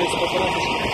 Tá Deus,